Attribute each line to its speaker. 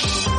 Speaker 1: Peace.